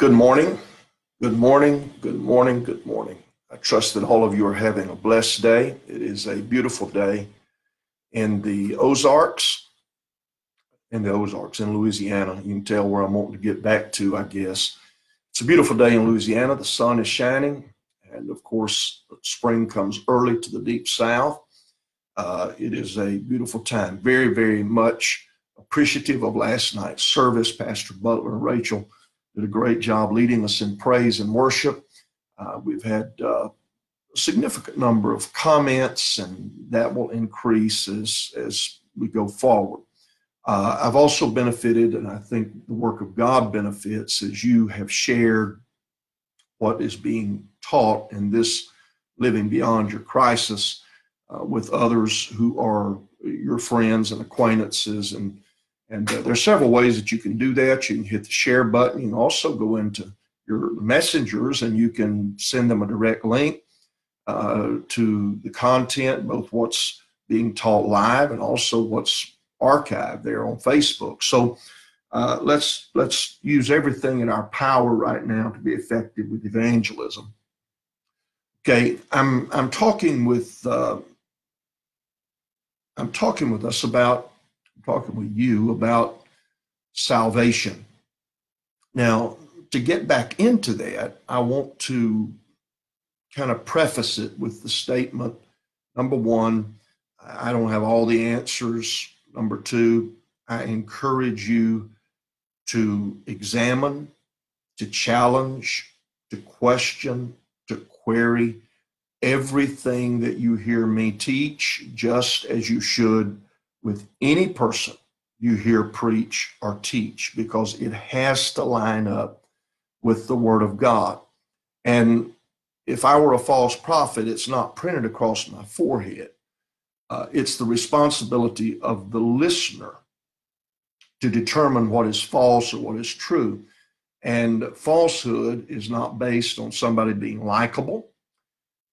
Good morning. Good morning. Good morning. Good morning. I trust that all of you are having a blessed day. It is a beautiful day in the Ozarks, in the Ozarks in Louisiana. You can tell where I'm wanting to get back to, I guess. It's a beautiful day in Louisiana. The sun is shining. And of course, spring comes early to the deep south. Uh, it is a beautiful time. Very, very much appreciative of last night's service. Pastor Butler and Rachel did a great job leading us in praise and worship. Uh, we've had uh, a significant number of comments, and that will increase as, as we go forward. Uh, I've also benefited, and I think the work of God benefits as you have shared what is being taught in this living beyond your crisis uh, with others who are your friends and acquaintances and and uh, there's several ways that you can do that. You can hit the share button. You can also go into your messengers and you can send them a direct link uh, to the content, both what's being taught live and also what's archived there on Facebook. So uh, let's let's use everything in our power right now to be effective with evangelism. Okay, I'm I'm talking with uh, I'm talking with us about talking with you about salvation. Now, to get back into that, I want to kind of preface it with the statement number one, I don't have all the answers. Number two, I encourage you to examine, to challenge, to question, to query everything that you hear me teach, just as you should with any person you hear preach or teach because it has to line up with the Word of God. And if I were a false prophet, it's not printed across my forehead. Uh, it's the responsibility of the listener to determine what is false or what is true. And falsehood is not based on somebody being likable.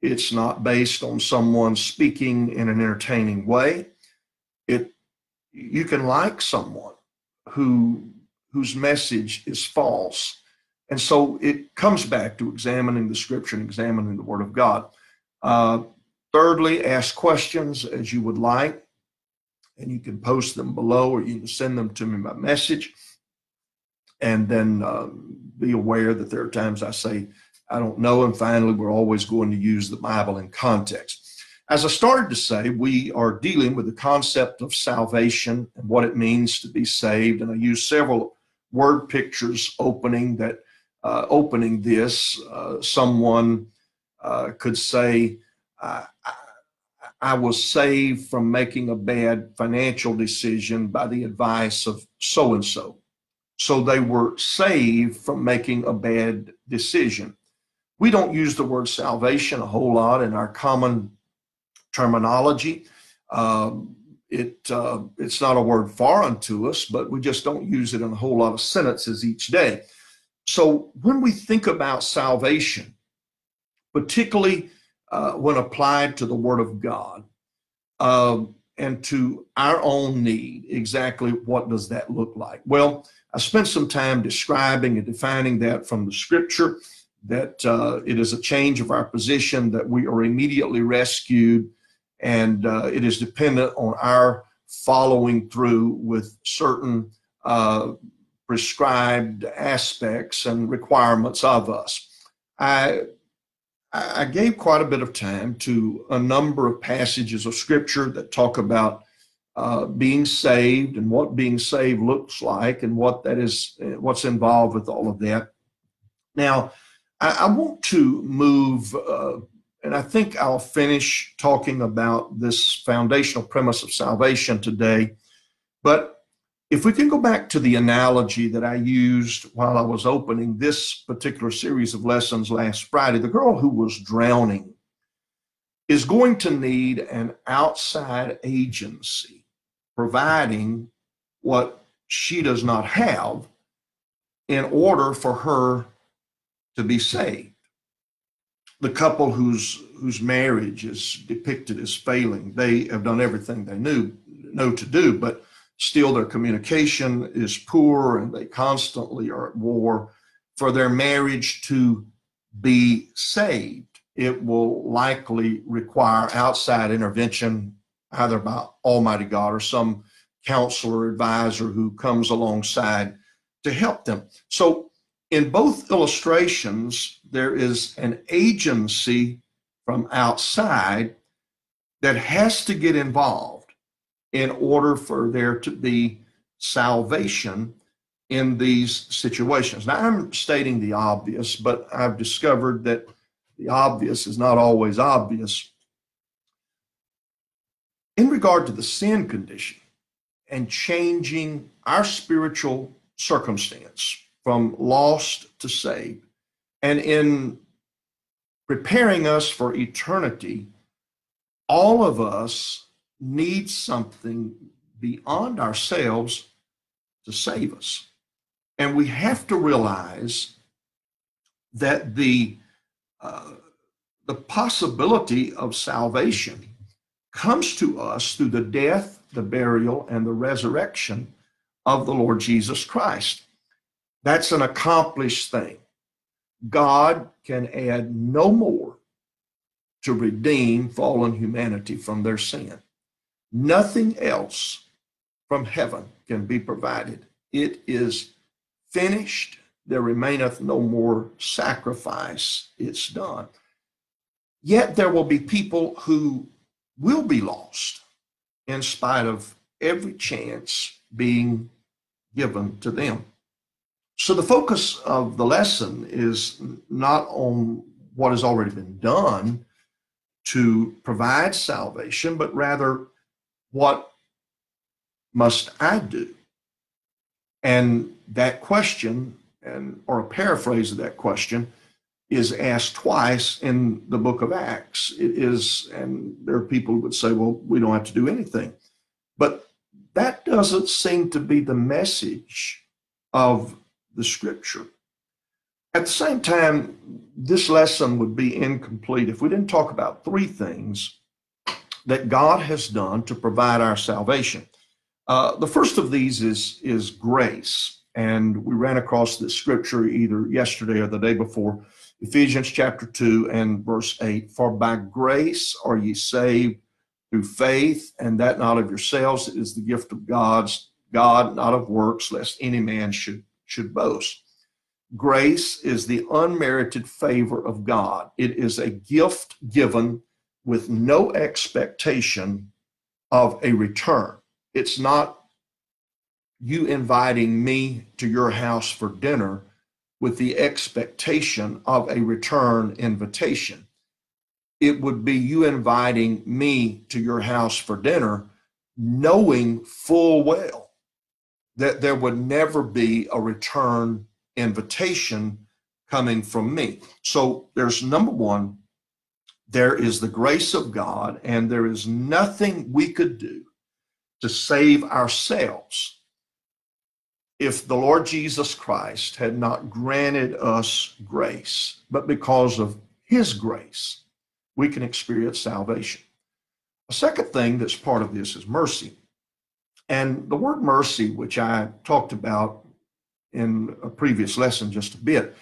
It's not based on someone speaking in an entertaining way you can like someone who whose message is false. And so it comes back to examining the scripture and examining the word of god. Uh, thirdly ask questions as you would like and you can post them below or you can send them to me by message. And then uh, be aware that there are times i say i don't know and finally we're always going to use the bible in context as I started to say, we are dealing with the concept of salvation and what it means to be saved. And I use several word pictures opening that uh, opening this. Uh, someone uh, could say, I was saved from making a bad financial decision by the advice of so and so. So they were saved from making a bad decision. We don't use the word salvation a whole lot in our common terminology. Um, it uh, it's not a word foreign to us, but we just don't use it in a whole lot of sentences each day. So when we think about salvation, particularly uh, when applied to the Word of God uh, and to our own need, exactly what does that look like? Well, I spent some time describing and defining that from the Scripture. That uh, it is a change of our position, that we are immediately rescued and uh, it is dependent on our following through with certain uh, prescribed aspects and requirements of us. I I gave quite a bit of time to a number of passages of scripture that talk about uh, being saved and what being saved looks like and what that is, what's involved with all of that. Now, I, I want to move uh, and I think I'll finish talking about this foundational premise of salvation today. But if we can go back to the analogy that I used while I was opening this particular series of lessons last Friday, the girl who was drowning is going to need an outside agency providing what she does not have in order for her to be saved the couple whose whose marriage is depicted as failing, they have done everything they knew know to do, but still their communication is poor and they constantly are at war. for their marriage to be saved, it will likely require outside intervention, either by Almighty God or some counselor, advisor who comes alongside to help them. So, in both illustrations, there is an agency from outside that has to get involved in order for there to be salvation in these situations. Now, I'm stating the obvious, but I've discovered that the obvious is not always obvious. In regard to the sin condition and changing our spiritual circumstance from lost to saved, and in preparing us for eternity, all of us need something beyond ourselves to save us. And we have to realize that the, uh, the possibility of salvation comes to us through the death, the burial, and the resurrection of the Lord Jesus Christ. That's an accomplished thing. God can add no more to redeem fallen humanity from their sin. Nothing else from heaven can be provided. It is finished. There remaineth no more sacrifice. It's done. Yet there will be people who will be lost in spite of every chance being given to them. So the focus of the lesson is not on what has already been done to provide salvation, but rather what must I do? And that question, and or a paraphrase of that question, is asked twice in the book of Acts. It is, and there are people who would say, well, we don't have to do anything. But that doesn't seem to be the message of the scripture. At the same time, this lesson would be incomplete if we didn't talk about three things that God has done to provide our salvation. Uh, the first of these is, is grace. And we ran across this scripture either yesterday or the day before, Ephesians chapter 2 and verse 8. For by grace are ye saved through faith, and that not of yourselves, it is the gift of God's God, not of works, lest any man should should boast. Grace is the unmerited favor of God. It is a gift given with no expectation of a return. It's not you inviting me to your house for dinner with the expectation of a return invitation. It would be you inviting me to your house for dinner, knowing full well that there would never be a return invitation coming from me. So there's number one, there is the grace of God, and there is nothing we could do to save ourselves if the Lord Jesus Christ had not granted us grace. But because of his grace, we can experience salvation. A second thing that's part of this is mercy. And the word mercy, which I talked about in a previous lesson just a bit,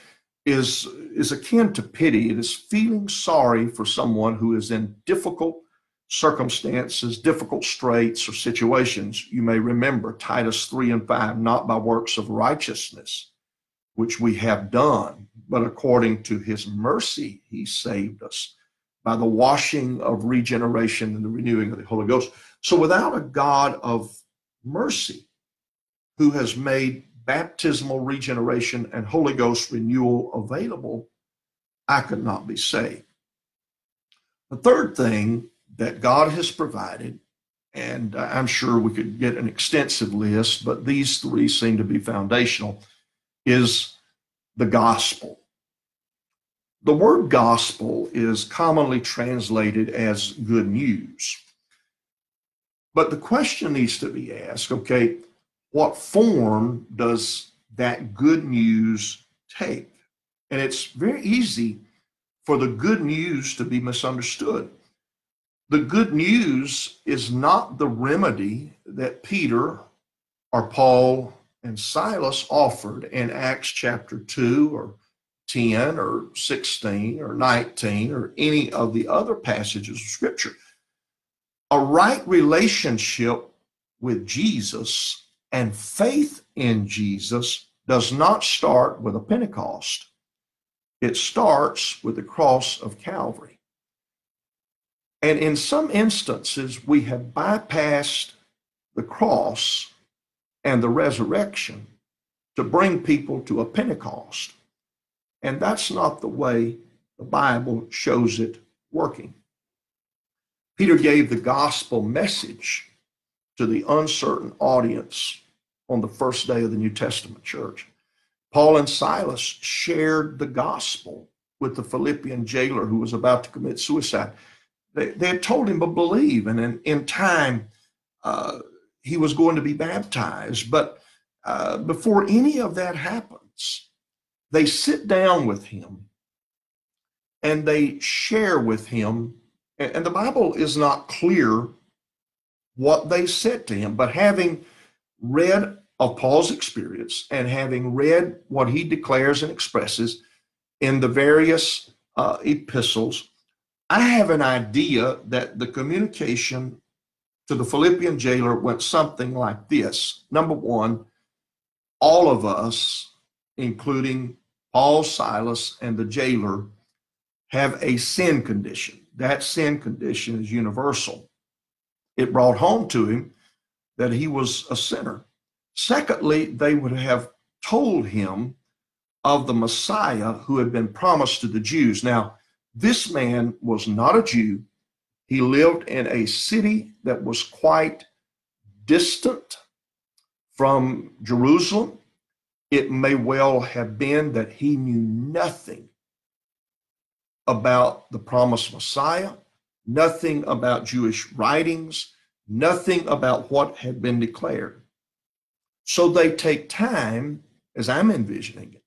is, is akin to pity. It is feeling sorry for someone who is in difficult circumstances, difficult straits, or situations. You may remember Titus 3 and 5, not by works of righteousness, which we have done, but according to his mercy, he saved us by the washing of regeneration and the renewing of the Holy Ghost. So without a God of mercy, who has made baptismal regeneration and Holy Ghost renewal available, I could not be saved. The third thing that God has provided, and I'm sure we could get an extensive list, but these three seem to be foundational, is the gospel. The word gospel is commonly translated as good news. But the question needs to be asked okay, what form does that good news take? And it's very easy for the good news to be misunderstood. The good news is not the remedy that Peter or Paul and Silas offered in Acts chapter 2 or 10 or 16 or 19 or any of the other passages of Scripture. A right relationship with Jesus and faith in Jesus does not start with a Pentecost. It starts with the cross of Calvary. And in some instances, we have bypassed the cross and the resurrection to bring people to a Pentecost. And that's not the way the Bible shows it working. Peter gave the gospel message to the uncertain audience on the first day of the New Testament church. Paul and Silas shared the gospel with the Philippian jailer who was about to commit suicide. They, they had told him to believe, and in, in time, uh, he was going to be baptized. But uh, before any of that happens, they sit down with him and they share with him. And, the Bible is not clear what they said to him, but having read of Paul's experience and having read what he declares and expresses in the various uh, epistles, I have an idea that the communication to the Philippian jailer went something like this. Number one, all of us, including Paul, Silas, and the jailer, have a sin condition. That sin condition is universal. It brought home to him that he was a sinner. Secondly, they would have told him of the Messiah who had been promised to the Jews. Now, this man was not a Jew. He lived in a city that was quite distant from Jerusalem. It may well have been that he knew nothing about the promised Messiah, nothing about Jewish writings, nothing about what had been declared. So they take time, as I'm envisioning it,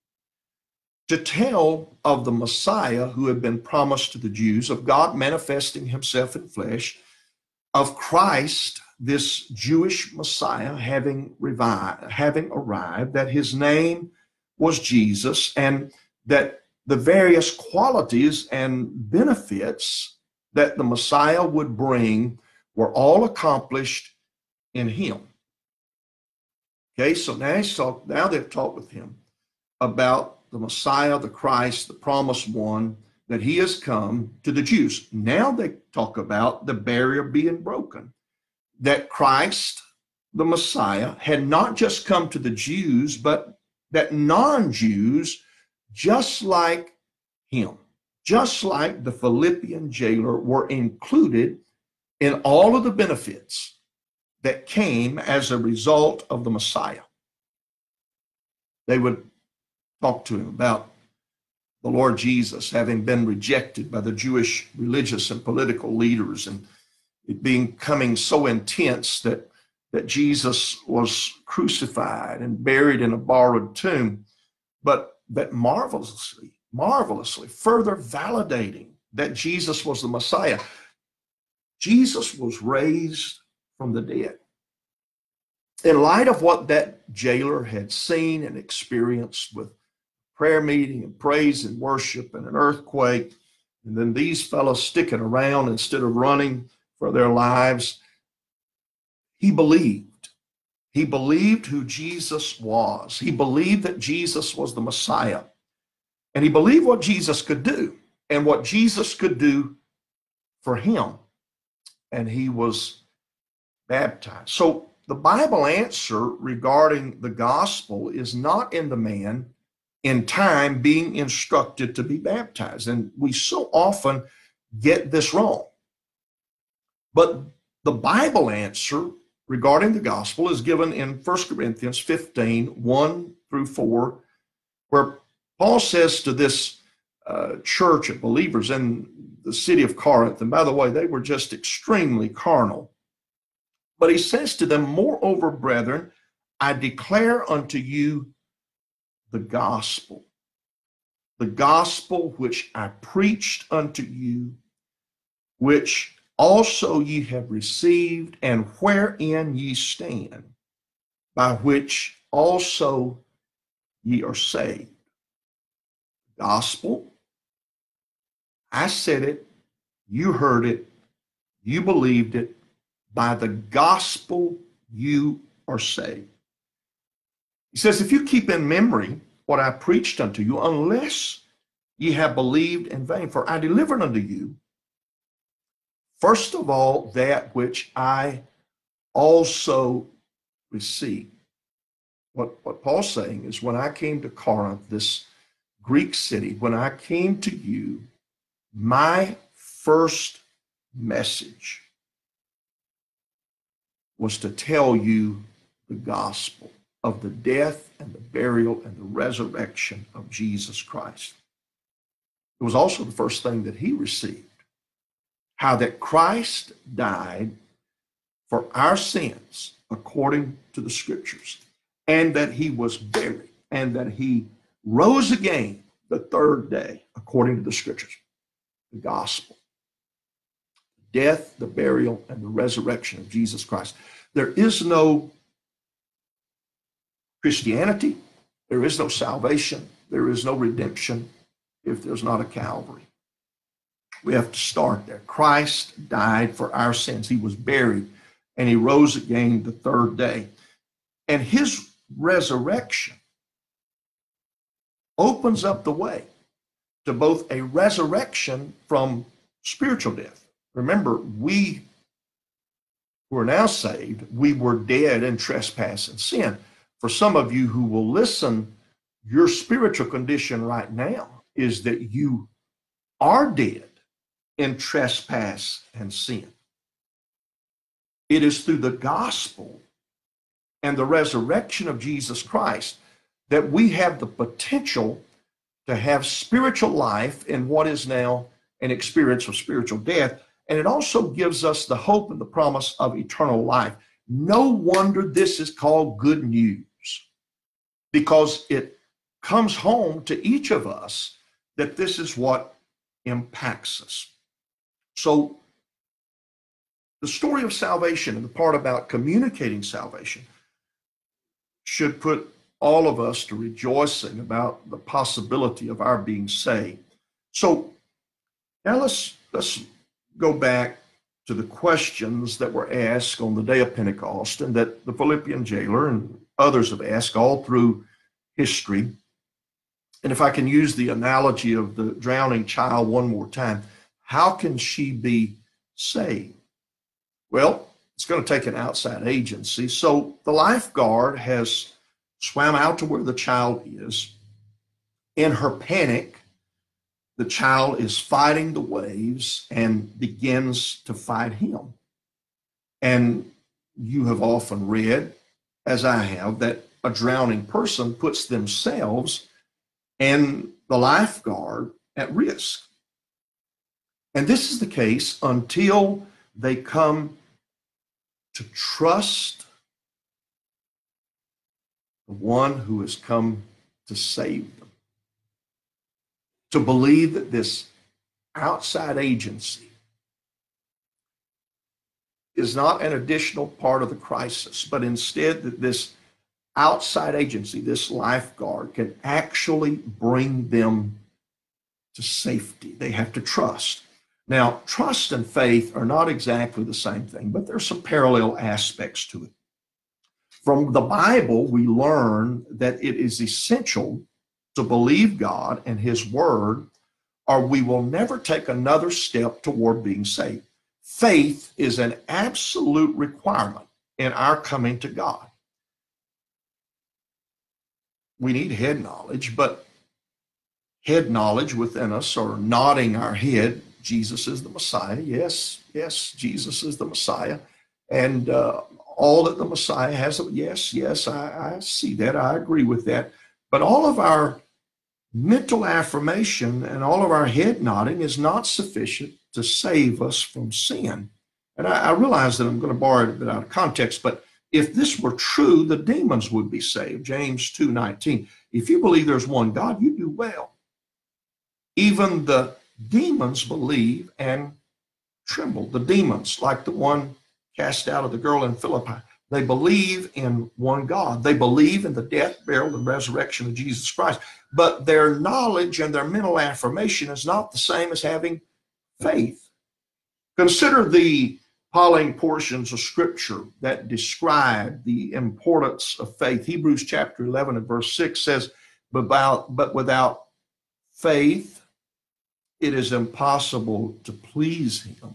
to tell of the Messiah who had been promised to the Jews, of God manifesting himself in flesh, of Christ, this Jewish Messiah, having, revived, having arrived, that his name was Jesus, and that the various qualities and benefits that the Messiah would bring were all accomplished in him. Okay, so now, he's now they've talked with him about the Messiah, the Christ, the promised one, that he has come to the Jews. Now they talk about the barrier being broken, that Christ, the Messiah, had not just come to the Jews, but that non Jews, just like him, just like the Philippian jailer, were included in all of the benefits that came as a result of the Messiah. They would talk to him about the Lord Jesus having been rejected by the Jewish religious and political leaders and it being coming so intense that that Jesus was crucified and buried in a borrowed tomb, but that marvelously, marvelously further validating that Jesus was the Messiah. Jesus was raised from the dead. In light of what that jailer had seen and experienced with prayer meeting and praise and worship and an earthquake. And then these fellows sticking around instead of running for their lives. He believed. He believed who Jesus was. He believed that Jesus was the Messiah. And he believed what Jesus could do and what Jesus could do for him. And he was baptized. So the Bible answer regarding the gospel is not in the man in time being instructed to be baptized. And we so often get this wrong. But the Bible answer regarding the gospel is given in 1 Corinthians 15 1 through 4, where Paul says to this uh, church of believers in the city of Corinth, and by the way, they were just extremely carnal. But he says to them, Moreover, brethren, I declare unto you the gospel, the gospel which I preached unto you, which also ye have received, and wherein ye stand, by which also ye are saved. Gospel, I said it, you heard it, you believed it. By the gospel, you are saved. He says, If you keep in memory what I preached unto you, unless ye have believed in vain, for I delivered unto you, first of all, that which I also received. What, what Paul's saying is, when I came to Corinth, this Greek city, when I came to you, my first message was to tell you the gospel of the death and the burial and the resurrection of Jesus Christ. It was also the first thing that he received how that Christ died for our sins according to the scriptures, and that he was buried, and that he rose again the third day according to the scriptures. The gospel death, the burial, and the resurrection of Jesus Christ. There is no Christianity, there is no salvation, there is no redemption if there's not a Calvary. We have to start there. Christ died for our sins. He was buried and he rose again the third day. And his resurrection opens up the way to both a resurrection from spiritual death. Remember, we who are now saved, we were dead in trespass and sin. For some of you who will listen, your spiritual condition right now is that you are dead in trespass and sin. It is through the gospel and the resurrection of Jesus Christ that we have the potential to have spiritual life in what is now an experience of spiritual death. And it also gives us the hope and the promise of eternal life. No wonder this is called good news because it comes home to each of us that this is what impacts us. So the story of salvation and the part about communicating salvation should put all of us to rejoicing about the possibility of our being saved. So now let's let's go back to the questions that were asked on the day of Pentecost and that the Philippian jailer and others have asked all through history. And if I can use the analogy of the drowning child one more time, how can she be saved? Well, it's going to take an outside agency. So the lifeguard has swam out to where the child is. In her panic, the child is fighting the waves and begins to fight him. And you have often read, as I have, that a drowning person puts themselves and the lifeguard at risk. And this is the case until they come to trust the one who has come to save them. To believe that this outside agency is not an additional part of the crisis, but instead that this outside agency, this lifeguard, can actually bring them to safety. They have to trust. Now, trust and faith are not exactly the same thing, but there's some parallel aspects to it. From the Bible, we learn that it is essential to believe God and His Word, or we will never take another step toward being saved. Faith is an absolute requirement in our coming to God. We need head knowledge, but head knowledge within us or nodding our head Jesus is the Messiah. Yes, yes, Jesus is the Messiah. And uh, all that the Messiah has, yes, yes, I, I see that. I agree with that. But all of our mental affirmation and all of our head nodding is not sufficient to save us from sin. And I, I realize that I'm going to borrow it a bit out of context, but if this were true, the demons would be saved. James 2:19. If you believe there's one God, you do well. Even the demons believe and tremble. The demons, like the one cast out of the girl in Philippi, They believe in one God. They believe in the death, burial, and resurrection of Jesus Christ. But their knowledge and their mental affirmation is not the same as having faith. Consider the Pauline portions of scripture that describe the importance of faith. Hebrews chapter 11 and verse 6 says, about, but without faith, it is impossible to please him.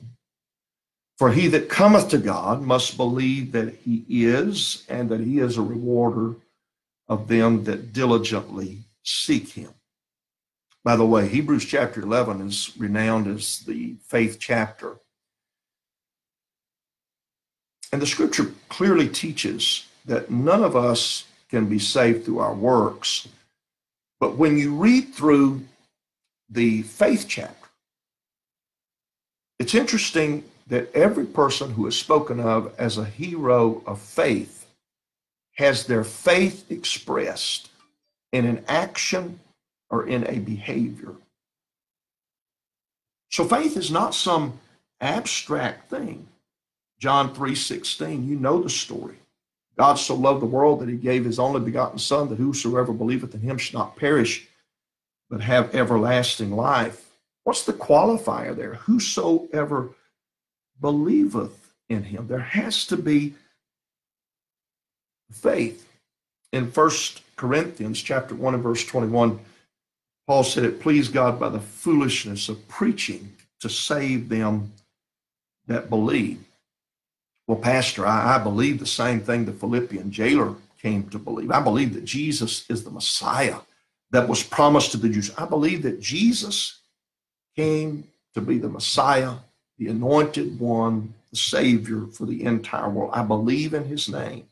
For he that cometh to God must believe that he is, and that he is a rewarder of them that diligently seek him. By the way, Hebrews chapter 11 is renowned as the faith chapter. And the scripture clearly teaches that none of us can be saved through our works. But when you read through the faith chapter, it's interesting that every person who is spoken of as a hero of faith has their faith expressed in an action or in a behavior. So faith is not some abstract thing. John 3:16, you know the story. God so loved the world that he gave his only begotten son that whosoever believeth in him should not perish but have everlasting life. What's the qualifier there? Whosoever believeth in him. There has to be faith. In First Corinthians chapter 1 and verse 21, Paul said it pleased God by the foolishness of preaching to save them that believe. Well, Pastor, I, I believe the same thing the Philippian jailer came to believe. I believe that Jesus is the Messiah that was promised to the Jews. I believe that Jesus came to be the Messiah the anointed one, the Savior for the entire world. I believe in his name.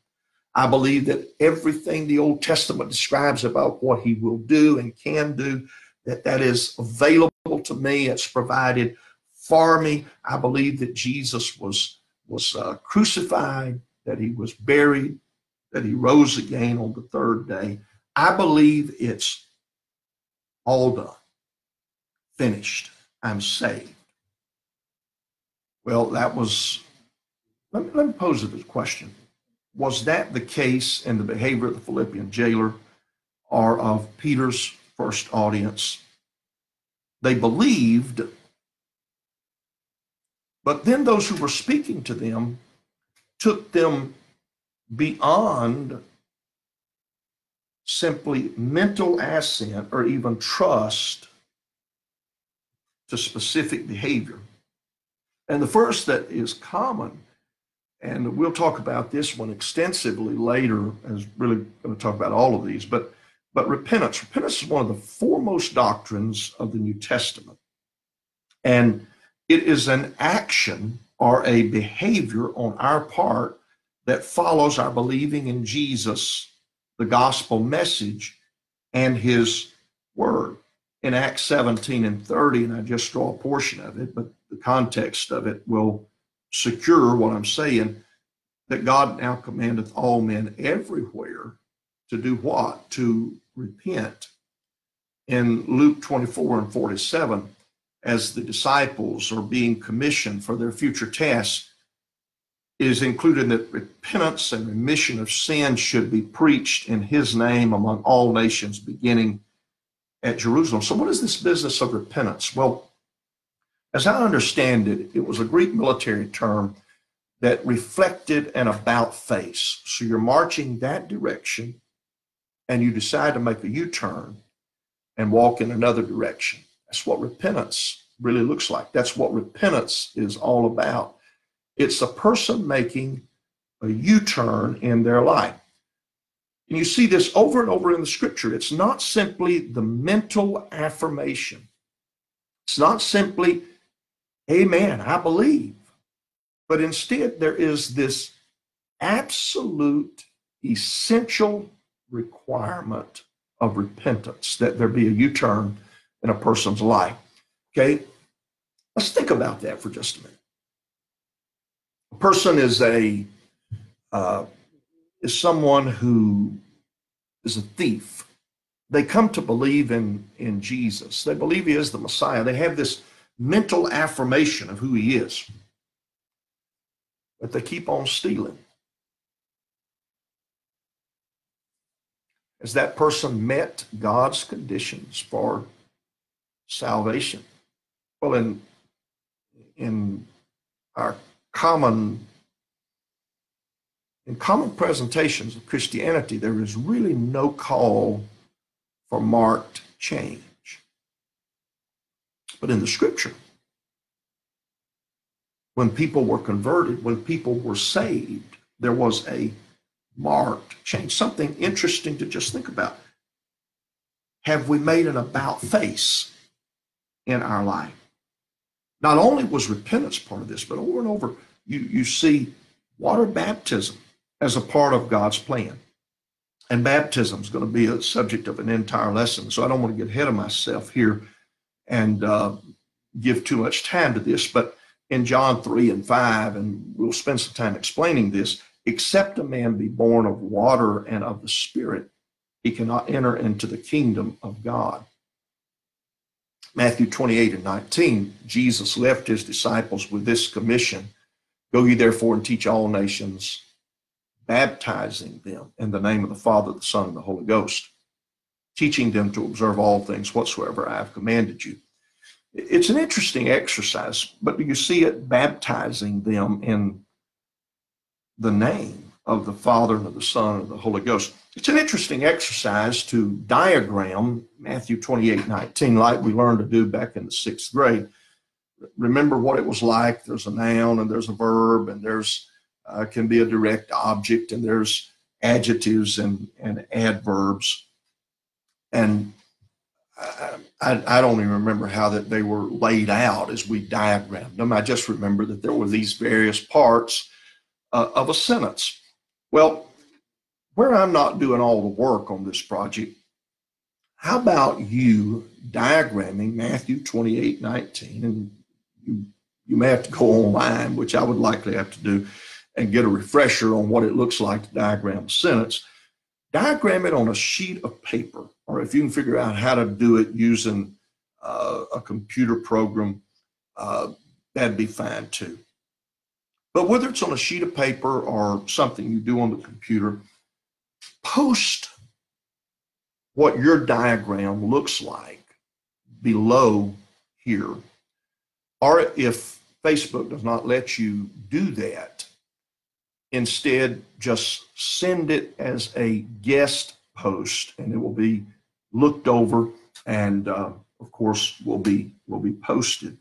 I believe that everything the Old Testament describes about what he will do and can do, that that is available to me. It's provided for me. I believe that Jesus was, was uh, crucified, that he was buried, that he rose again on the third day. I believe it's all done, finished. I'm saved. Well, that was, let me, let me pose a question. Was that the case in the behavior of the Philippian jailer or of Peter's first audience? They believed, but then those who were speaking to them took them beyond simply mental assent or even trust to specific behavior. And the first that is common, and we'll talk about this one extensively later, as really going to talk about all of these, but but repentance. Repentance is one of the foremost doctrines of the New Testament. And it is an action or a behavior on our part that follows our believing in Jesus, the gospel message, and his word. In Acts 17 and 30, and I just draw a portion of it, but the context of it will secure what I'm saying that God now commandeth all men everywhere to do what? To repent. In Luke 24 and 47, as the disciples are being commissioned for their future tasks, is included that repentance and remission of sin should be preached in his name among all nations, beginning at Jerusalem. So, what is this business of repentance? Well, as I understand it, it was a Greek military term that reflected an about face. So you're marching that direction and you decide to make a U turn and walk in another direction. That's what repentance really looks like. That's what repentance is all about. It's a person making a U turn in their life. And you see this over and over in the scripture. It's not simply the mental affirmation, it's not simply Amen, I believe. But instead, there is this absolute essential requirement of repentance that there be a U turn in a person's life. Okay, let's think about that for just a minute. A person is a uh, is someone who is a thief. They come to believe in in Jesus. They believe he is the Messiah. They have this mental affirmation of who he is. But they keep on stealing. Has that person met God's conditions for salvation? Well, in in our common in common presentations of Christianity, there is really no call for marked change. But in the scripture, when people were converted, when people were saved, there was a marked change. Something interesting to just think about. Have we made an about face in our life? Not only was repentance part of this, but over and over, you, you see water baptism as a part of God's plan. And baptism is going to be a subject of an entire lesson. So I don't want to get ahead of myself here and uh, give too much time to this. But in John 3 and 5, and we'll spend some time explaining this, except a man be born of water and of the Spirit, he cannot enter into the kingdom of God. Matthew 28 and 19, Jesus left his disciples with this commission Go ye therefore and teach all nations, baptizing them in the name of the Father, the Son, and the Holy Ghost, teaching them to observe all things whatsoever I have commanded you. It's an interesting exercise, but do you see it baptizing them in the name of the Father and of the Son and of the Holy Ghost. It's an interesting exercise to diagram Matthew 28 19, like we learned to do back in the sixth grade. Remember what it was like. There's a noun and there's a verb, and there's uh, can be a direct object, and there's adjectives and, and adverbs. And I, I, I, don't even remember how that they were laid out as we diagrammed them. I just remember that there were these various parts uh, of a sentence. Well, where I'm not doing all the work on this project, how about you diagramming Matthew 28 19? And you, you may have to go online, which I would likely have to do, and get a refresher on what it looks like to diagram a sentence. Diagram it on a sheet of paper, or if you can figure out how to do it using uh, a computer program, uh, that'd be fine too. But whether it's on a sheet of paper or something you do on the computer, post what your diagram looks like below here. Or if Facebook does not let you do that, instead just send it as a guest post and it will be looked over and uh, of course will be will be posted.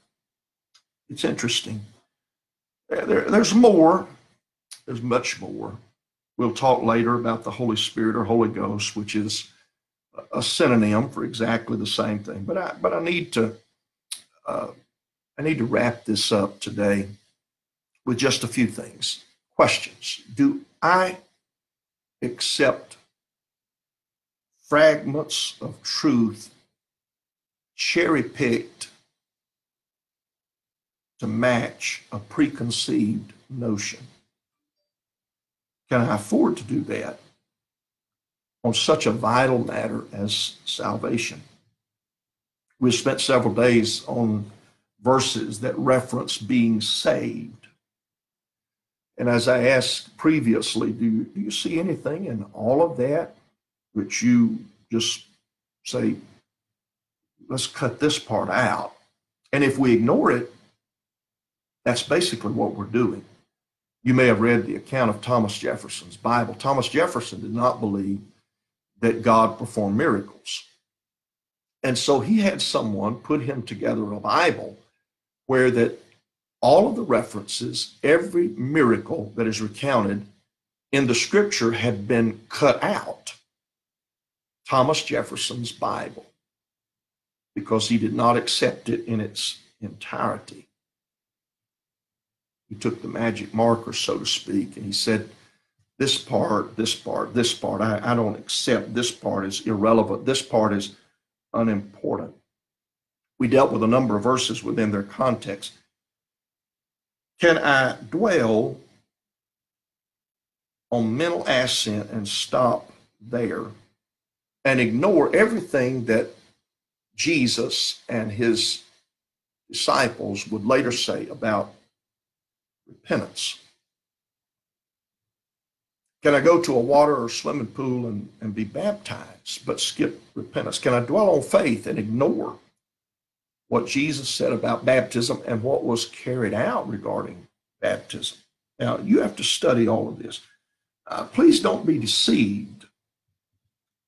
It's interesting. There, there's more. There's much more. We'll talk later about the Holy Spirit or Holy Ghost, which is a synonym for exactly the same thing. But I, but I need to, uh, I need to wrap this up today with just a few things. Questions: Do I accept fragments of truth, cherry picked to match a preconceived notion. Can I afford to do that on such a vital matter as salvation? We've spent several days on verses that reference being saved. And as I asked previously, do do you see anything in all of that which you just say, let's cut this part out? And if we ignore it, that's basically what we're doing. You may have read the account of Thomas Jefferson's Bible. Thomas Jefferson did not believe that God performed miracles. And so he had someone put him together a Bible where that all of the references, every miracle that is recounted in the scripture had been cut out. Thomas Jefferson's Bible because he did not accept it in its entirety he took the magic marker, so to speak, and he said, This part, this part, this part, I, I don't accept. This part is irrelevant. This part is unimportant. We dealt with a number of verses within their context. Can I dwell on mental assent and stop there and ignore everything that Jesus and his disciples would later say about repentance. Can I go to a water or swimming pool and, and be baptized, but skip repentance? Can I dwell on faith and ignore what Jesus said about baptism and what was carried out regarding baptism? Now, you have to study all of this. Uh, please don't be deceived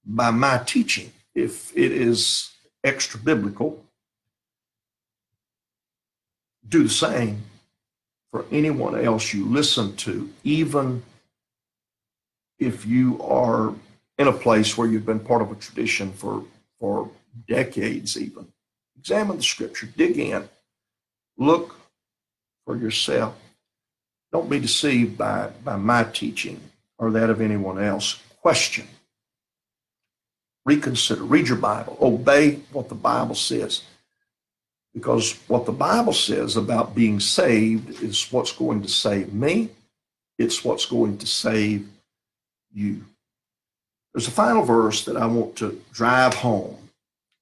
by my teaching if it is extra biblical. Do the same for anyone else you listen to, even if you are in a place where you've been part of a tradition for, for decades, even. Examine the scripture, dig in, look for yourself. Don't be deceived by, by my teaching or that of anyone else. Question. Reconsider. Read your Bible. Obey what the Bible says. Because what the Bible says about being saved is what's going to save me, it's what's going to save you. There's a final verse that I want to drive home,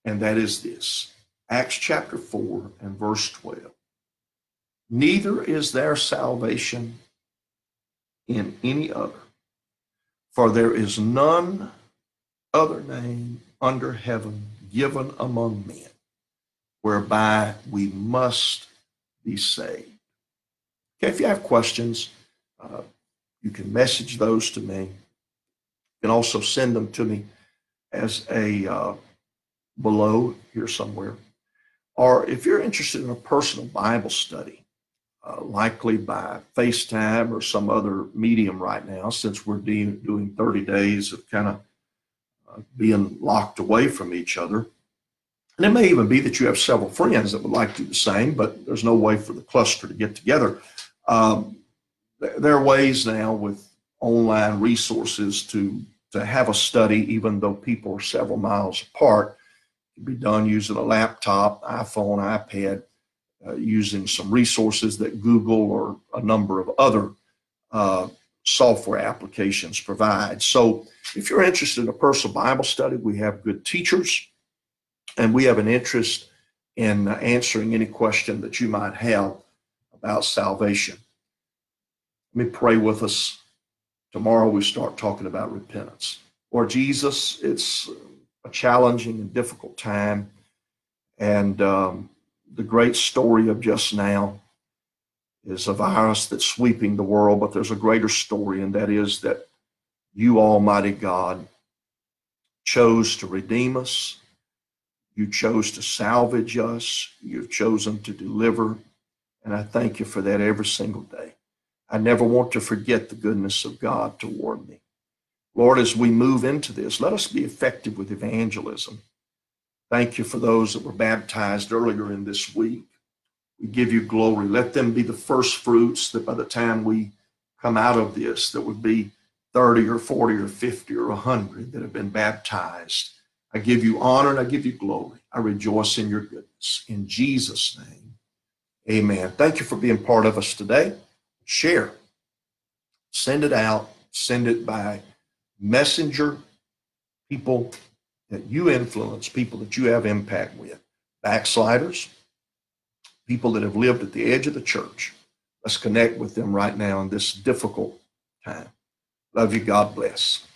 and that is this Acts chapter 4 and verse 12. Neither is there salvation in any other, for there is none other name under heaven given among men whereby we must be saved. Okay, if you have questions, uh, you can message those to me. You can also send them to me as a uh, below here somewhere. Or if you're interested in a personal Bible study, uh, likely by FaceTime or some other medium right now, since we're de- doing 30 days of kind of uh, being locked away from each other. And it may even be that you have several friends that would like to do the same, but there's no way for the cluster to get together. Um, there are ways now with online resources to to have a study, even though people are several miles apart. It can be done using a laptop, iPhone, iPad, uh, using some resources that Google or a number of other uh, software applications provide. So, if you're interested in a personal Bible study, we have good teachers, and we have an interest in answering any question that you might have about salvation. Let me pray with us Tomorrow we start talking about repentance. Lord Jesus, it's a challenging and difficult time. And um, the great story of just now is a virus that's sweeping the world, but there's a greater story, and that is that you, Almighty God, chose to redeem us. You chose to salvage us. You've chosen to deliver. And I thank you for that every single day. I never want to forget the goodness of God toward me. Lord, as we move into this, let us be effective with evangelism. Thank you for those that were baptized earlier in this week. We give you glory. Let them be the first fruits that by the time we come out of this, that would be 30 or 40 or 50 or 100 that have been baptized. I give you honor and I give you glory. I rejoice in your goodness. In Jesus' name, amen. Thank you for being part of us today share. Send it out. Send it by messenger, people that you influence, people that you have impact with, backsliders, people that have lived at the edge of the church. Let's connect with them right now in this difficult time. Love you. God bless.